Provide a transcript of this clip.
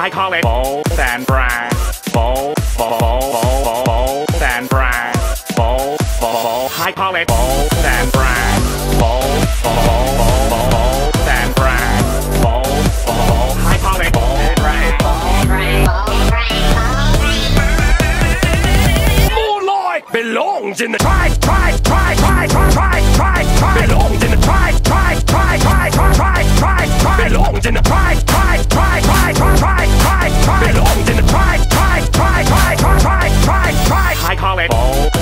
I call it balls and brand. Balls, balls, balls, balls and brass. Balls, balls, I call it balls and brand. Balls, balls, balls, balls and brass. Balls, balls, I call it balls and brand. More like belongs in the try, try, try, try, try. all.